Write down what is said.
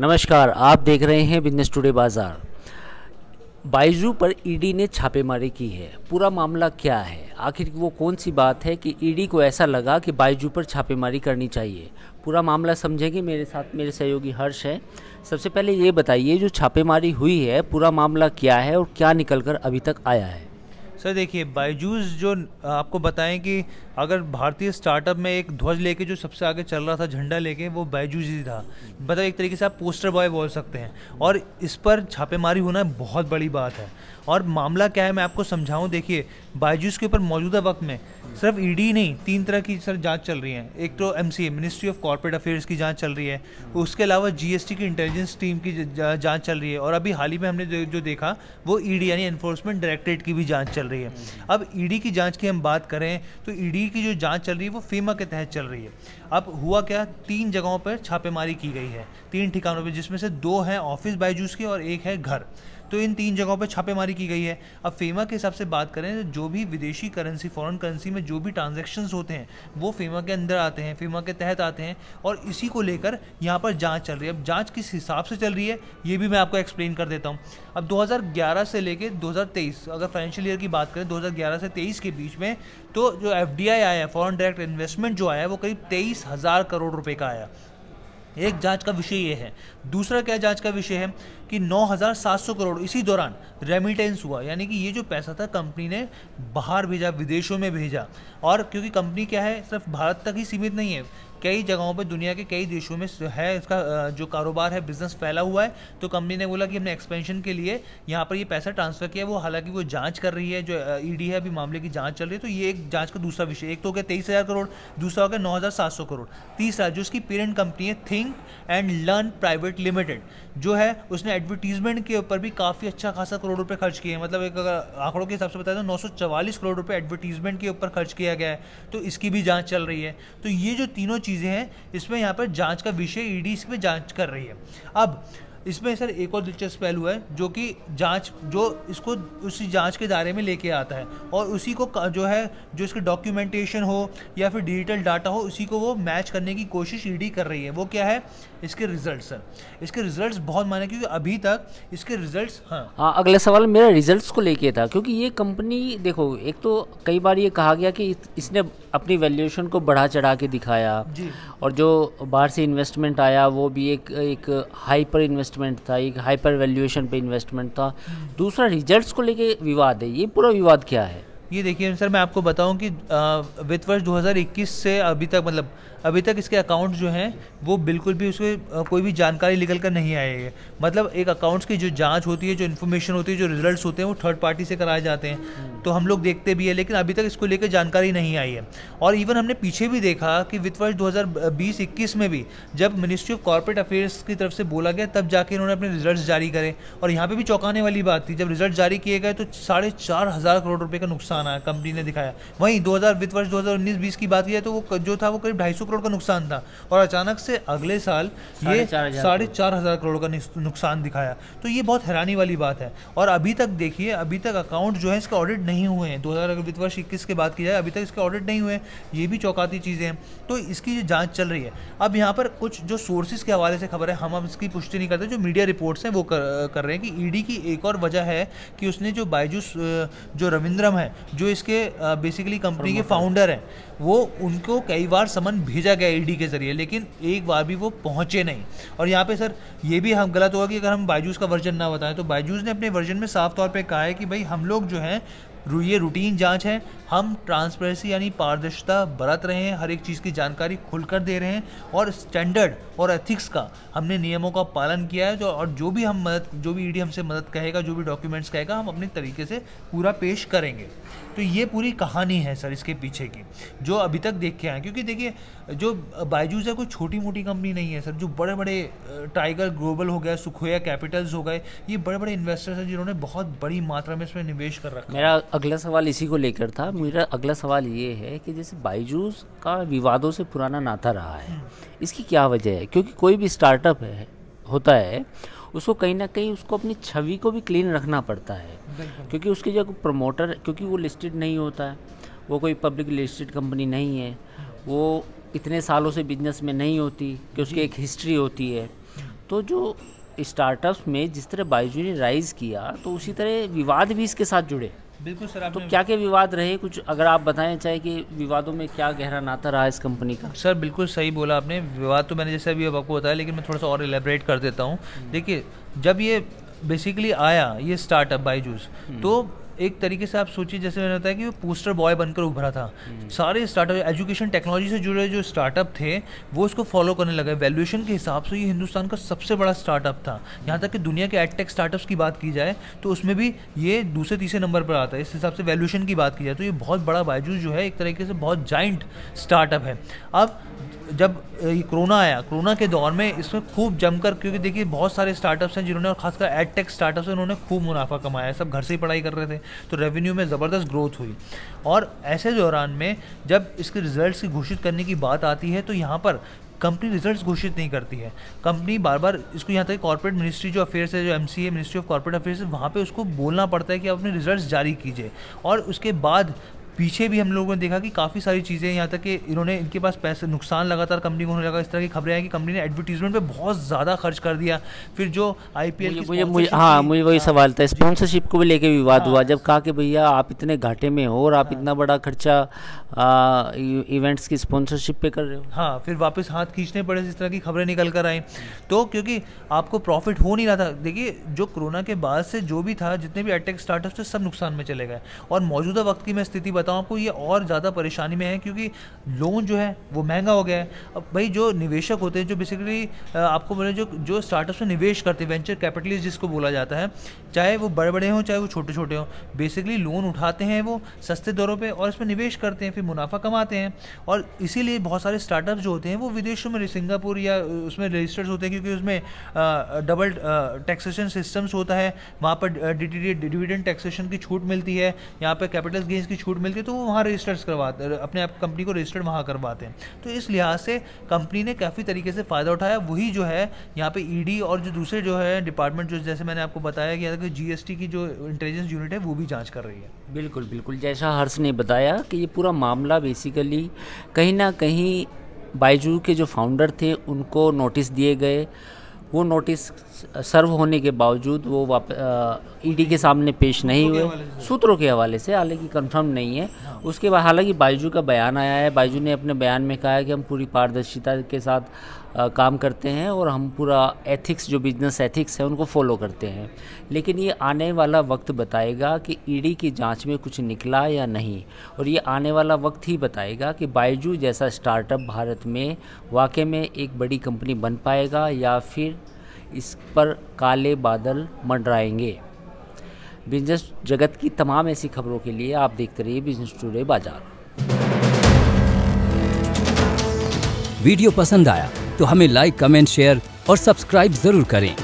नमस्कार, आप देख रहे हैं बिज़नेस टुडे बाज़ार। बाइजू पर ईडी ने छापेमारी की है। पूरा मामला क्या है? आखिर वो कौन सी बात है कि ईडी को ऐसा लगा कि बाइजू पर छापेमारी करनी चाहिए? पूरा मामला समझेंगे मेरे साथ, मेरे सहयोगी हर्ष है। सबसे पहले ये बताइए, जो छापेमारी हुई है, पूरा मामला क्या है और क्या निकल कर अभी तक आया है? सर, देखिए बायजूस जो, आपको बताएँ कि अगर भारतीय स्टार्टअप में एक ध्वज लेके जो सबसे आगे चल रहा था, झंडा लेके, वो बायजूस ही था। मतलब एक तरीके से आप पोस्टर बॉय बोल सकते हैं। और इस पर छापेमारी होना बहुत बड़ी बात है। और मामला क्या है, मैं आपको समझाऊं, देखिए बायजूस के ऊपर मौजूदा वक्त में सिर्फ़ ईडी e नहीं, तीन तरह की सर जाँच चल रही है। एक तो MCA ministry of corporate affairs की जाँच चल रही है। उसके अलावा जीएसटी की इंटेलिजेंस टीम की जाँच चल रही है। और अभी हाल ही में हमने जो देखा, वो ईडी e यानी एनफोर्समेंट डायरेक्टरेट की भी जाँच चल रही है। अब ईडी e की जाँच की हम बात करें तो ईडी की जो जाँच चल रही है वो फीमा के तहत चल रही है। अब हुआ क्या? तीन जगहों पर छापेमारी की गई है। तीन ठिकानों पर जिसमें से दो हैं ऑफ़िस बायजूस के और एक है घर। तो इन तीन जगहों पर छापेमारी की गई है। अब फेमा के हिसाब से बात करें तो जो भी विदेशी करेंसी फॉरेन करेंसी में जो भी ट्रांजेक्शन होते हैं, वो फेमा के अंदर आते हैं, फेमा के तहत आते हैं और इसी को लेकर यहाँ पर जाँच चल रही है। अब जाँच किस हिसाब से चल रही है, ये भी मैं आपको एक्सप्लेन कर देता हूँ। अब 2011 से लेके 2023 अगर फाइनेंशियल ईयर की बात करें 2011 से 23 के बीच में तो जो एफडीआई आया है फॉरेन डायरेक्ट इन्वेस्टमेंट जो आया है, वो करीब तेईस हज़ार करोड़ रुपए का आया। एक जाँच का विषय यह है। दूसरा क्या जाँच का विषय है कि 9,700 करोड़ इसी दौरान रेमिटेंस हुआ यानी कि ये जो पैसा था कंपनी ने बाहर भेजा विदेशों में भेजा। और क्योंकि कंपनी क्या है सिर्फ़ भारत तक ही सीमित नहीं है कई जगहों पर दुनिया के कई देशों में है इसका जो कारोबार है बिज़नेस फैला हुआ है तो कंपनी ने बोला कि हमने एक्सपेंशन के लिए यहाँ पर ये पैसा ट्रांसफ़र किया वो हालाँकि वो जाँच कर रही है जो ईडी है अभी मामले की जाँच चल रही है तो ये एक जाँच का दूसरा विषय एक तो हो गया तेईस हज़ार करोड़ दूसरा हो गया नौ हज़ार सात सौ करोड़। तीसरा जो उसकी पेरेंट कंपनी है think and learn private limited जो है उसने एडवर्टीजमेंट के ऊपर भी काफ़ी अच्छा खासा करोड़ रुपए खर्च किए हैं। मतलब एक अगर आंकड़ों के हिसाब से बताया तो नौ करोड़ रुपए एडवर्टीजमेंट के ऊपर खर्च किया गया है। तो इसकी भी जाँच चल रही है। तो ये जो तीनों चीज़ें हैं, इसमें यहाँ पर जाँच का विषय ई पर जाँच कर रही है। अब इसमें सर एक और दिलचस्प पहलू है जो कि जाँच जो इसको उसी जाँच के दायरे में लेके आता है। और उसी को जो है जो इसके डॉक्यूमेंटेशन हो या फिर डिजिटल डाटा हो उसी को वो मैच करने की कोशिश ईडी कर रही है। वो क्या है? इसके रिज़ल्ट सर इसके रिजल्ट्स बहुत माने क्योंकि अभी तक इसके रिज़ल्ट हाँ। हाँ अगला सवाल मेरा रिज़ल्ट को लेके था क्योंकि ये कंपनी देखो एक तो कई बार ये कहा गया कि इसने अपनी वैल्यूएशन को बढ़ा चढ़ा के दिखाया। जी। और जो बाहर से इन्वेस्टमेंट आया वो भी एक एक हाइपर इन्वेस्टमेंट था, एक हाइपर वैल्यूएशन पे इन्वेस्टमेंट था। दूसरा रिजल्ट्स को लेके विवाद है, ये पूरा विवाद क्या है ये देखिए सर मैं आपको बताऊँ कि वित्त वर्ष 2021 से अभी तक मतलब अभी तक इसके अकाउंट जो हैं वो बिल्कुल भी उसके कोई भी जानकारी निकल कर नहीं आई है। मतलब एक अकाउंट्स की जो जाँच होती है जो इन्फॉर्मेशन होती है जो रिजल्ट्स होते हैं वो थर्ड पार्टी से कराए जाते हैं। तो हम लोग देखते भी है लेकिन अभी तक इसको लेकर जानकारी नहीं आई है। और इवन हमने पीछे भी देखा कि वित्त वर्ष दो हज़ार में भी जब मिनिस्ट्री ऑफ़ कॉरपोरेट अफेयर्स की तरफ़ से बोला गया तब जाके इन्होंने अपने रिज़ल्ट जारी करे। और यहाँ पर भी चौंकाने वाली बात थी जब रिज़ल्ट जारी किए गए तो साढ़े करोड़ रुपये का नुकसान आया कंपनी ने दिखाया। वहीं दो वित्त वर्ष दो हज़ार की बात की तो वो जो था वो करीब ढाई करोड़ का नुकसान था। और अचानक से अगले साल ये साढ़े चार हज़ार करोड़। का नुकसान दिखाया। तो ये बहुत हैरानी वाली बात है। और अभी तक देखिए अभी तक अकाउंट जो है इसके ऑडिट नहीं हुए हैं। दो हज़ार वित्त वर्ष इक्कीस की बात की जाए अभी तक इसके ऑडिट नहीं हुए ये भी चौंकाती चीज़ें हैं। तो इसकी जो जाँच चल रही है। अब यहाँ पर कुछ जो सोर्सेज के हवाले से खबर है हम अब इसकी पुष्टि नहीं करते जो मीडिया रिपोर्ट्स हैं वो कर, कर रहे हैं कि ईडी की एक और वजह है कि उसने जो बायजूस जो रविंद्रम है जो इसके बेसिकली कंपनी के फाउंडर हैं। वो उनको कई बार समन भेजा गया ईडी के ज़रिए लेकिन एक बार भी वो पहुँचे नहीं। और यहाँ पे सर ये भी हम गलत होगा कि अगर हम बायजूस का वर्जन ना बताएँ तो बायजूस ने अपने वर्जन में साफ़ तौर पे कहा है कि भाई हम लोग जो हैं ये रूटीन जाँच है। हम ट्रांसपेरेंसी यानी पारदर्शिता बरत रहे हैं, हर एक चीज़ की जानकारी खुलकर दे रहे हैं और स्टैंडर्ड और एथिक्स का हमने नियमों का पालन किया है, जो और जो भी हम मदद जो भी ईडी हमसे मदद कहेगा, जो भी डॉक्यूमेंट्स कहेगा, हम अपने तरीके से पूरा पेश करेंगे। तो ये पूरी कहानी है सर इसके पीछे की, जो अभी तक देख के आए क्योंकि देखिए, जो बायजूस है, कोई छोटी मोटी कंपनी नहीं है सर, जो बड़े बड़े टाइगर ग्लोबल हो गया सुखोया कैपिटल्स हो गए, ये बड़े बड़े इन्वेस्टर्स हैं जिन्होंने बहुत बड़ी मात्रा में इसमें निवेश कर रखा मेरा अगला सवाल इसी को लेकर था। मेरा अगला सवाल ये है कि जैसे बायजूस का विवादों से पुराना नाता रहा है। इसकी क्या वजह है? क्योंकि कोई भी स्टार्टअप है होता है उसको कहीं ना कहीं उसको अपनी छवि को भी क्लीन रखना पड़ता है। क्योंकि उसके जो प्रमोटर क्योंकि वो लिस्टेड नहीं होता है वो कोई पब्लिक लिस्टेड कंपनी नहीं है वो इतने सालों से बिज़नेस में नहीं होती कि उसकी एक हिस्ट्री होती है। तो जो स्टार्टअप्स में जिस तरह बाईजू ने राइज किया तो उसी तरह विवाद भी इसके साथ जुड़े। बिल्कुल सर तो क्या क्या विवाद रहे कुछ अगर आप बताएँ चाहे कि विवादों में क्या गहरा नाता रहा इस कंपनी का सर बिल्कुल सही बोला आपने विवाद तो मैंने जैसे अभी अब आपको बताया लेकिन मैं थोड़ा सा और एलेबरेट कर देता हूँ हम्म। देखिए जब ये बेसिकली आया ये स्टार्टअप बाईजूस हम्म। तो एक तरीके से आप सोचिए जैसे मैंने बताया कि वो पोस्टर बॉय बनकर उभरा था। हम्म। सारे स्टार्टअप एजुकेशन टेक्नोलॉजी से जुड़े जो स्टार्टअप थे वो उसको फॉलो करने लगे। वैल्यूएशन के हिसाब से ये हिंदुस्तान का सबसे बड़ा स्टार्टअप था। यहाँ तक कि दुनिया के एडटेक स्टार्टअप्स की बात की जाए तो उसमें भी ये दूसरे तीसरे नंबर पर आता है। इस हिसाब से वैल्यूएशन की बात की जाए तो ये बहुत बड़ा बायजूस जो है एक तरीके से बहुत जाइंट स्टार्टअप है। अब जब ये कोरोना आया कोरोना के दौर में इसमें खूब जमकर क्योंकि देखिए बहुत सारे स्टार्टअप्स हैं जिन्होंने और खासकर एड टेक स्टार्टअप्स हैं उन्होंने खूब मुनाफा कमाया सब घर से ही पढ़ाई कर रहे थे। तो रेवेन्यू में ज़बरदस्त ग्रोथ हुई। और ऐसे दौरान में जब इसके रिजल्ट्स की घोषित करने की बात आती है तो यहाँ पर कंपनी रिजल्ट्स घोषित नहीं करती है। कंपनी बार बार इसको यहाँ तक कॉर्पोरेट मिनिस्ट्री जो अफेयर्स है, जो M C ministry of corporate affairs है, वहाँ पर उसको बोलना पड़ता है कि आप अपने रिज़ल्ट जारी कीजिए। और उसके बाद पीछे भी हम लोगों ने देखा कि काफ़ी सारी चीज़ें यहाँ तक कि इन्होंने इनके पास पैसे नुकसान लगातार कंपनी को होने लगा। इस तरह की खबरें आई कि कंपनी ने एडवर्टीजमेंट पे बहुत ज़्यादा खर्च कर दिया। फिर जो आई पी एल मुझे मुझे हाँ मुझे वही सवाल था। स्पॉन्सरशिप को भी लेके विवाद हाँ, हुआ जब कहा कि भैया आप इतने घाटे में हो और आप हाँ, इतना बड़ा खर्चा इवेंट्स की स्पॉन्सरशिप पे कर रहे हो। हाँ फिर वापस हाथ खींचने पड़े इस तरह की खबरें निकल कर आई। तो क्योंकि आपको प्रॉफिट हो नहीं रहा था देखिए जो कोरोना के बाद से जो भी था जितने भी एटेक स्टार्टअप थे सब नुकसान में चले गए। और मौजूदा वक्त की मैं स्थिति बताऊँ आपको, ये और ज़्यादा परेशानी में है क्योंकि लोन जो है, वो महँगा हो गया है। अब भाई जो निवेशक होते हैं, जो बेसिकली आपको बोले जो जो स्टार्टअप्स में निवेश करते हैं वेंचर कैपिटलिस्ट जिसको बोला जाता है, चाहे वो बड़े बड़े हों, चाहे वो छोटे छोटे हों बेसिकली लोन उठाते हैं वो सस्ते दरों पर और इसमें निवेश करते हैं, फिर मुनाफा कमाते हैं। और इसीलिए बहुत सारे स्टार्टअप जो होते हैं, वो विदेशों में, सिंगापुर या उसमें रजिस्टर्ड होते हैं क्योंकि उसमें डबल टैक्सेशन सिस्टम्स होता है। वहाँ पर डिविडेंड टैक्सेशन की छूट मिलती है। यहाँ पर कैपिटल गेंस की छूट मिलती है। तो वो वहाँ रजिस्टर्स करवाते, अपने आप कंपनी को रजिस्टर्ड वहाँ करवाते हैं। तो इस लिहाज से कंपनी ने काफ़ी तरीके से फ़ायदा उठाया। वही जो है, यहाँ पे ईडी और जो दूसरे जो है डिपार्टमेंट जो, जैसे मैंने आपको बताया कि कि जीएसटी की जो इंटेलिजेंस यूनिट है, वो भी जाँच कर रही है। बिल्कुल बिल्कुल। जैसा हर्ष ने बताया कि ये पूरा मामला बेसिकली कहीं ना कहीं बाईजू के जो फाउंडर थे, उनको नोटिस दिए गए। वो नोटिस सर्व होने के बावजूद वो ईडी के सामने पेश नहीं हुए। सूत्रों के हवाले से हालाँकि कंफर्म नहीं है। हाँ। उसके बाद हालाँकि बाईजू का बयान आया है। बाईजू ने अपने बयान में कहा है कि हम पूरी पारदर्शिता के साथ आ, काम करते हैं और हम पूरा एथिक्स जो बिज़नेस एथिक्स है उनको फॉलो करते हैं। लेकिन ये आने वाला वक्त बताएगा कि ईडी की जाँच में कुछ निकला या नहीं। और ये आने वाला वक्त ही बताएगा कि बाईजू जैसा स्टार्टअप भारत में वाकई में एक बड़ी कंपनी बन पाएगा या फिर इस पर काले बादल मंडराएँगे। बिज़नेस जगत की तमाम ऐसी खबरों के लिए आप देखते रहिए बिज़नेस टुडे बाज़ार। वीडियो पसंद आया तो हमें लाइक, कमेंट, शेयर और सब्सक्राइब ज़रूर करें।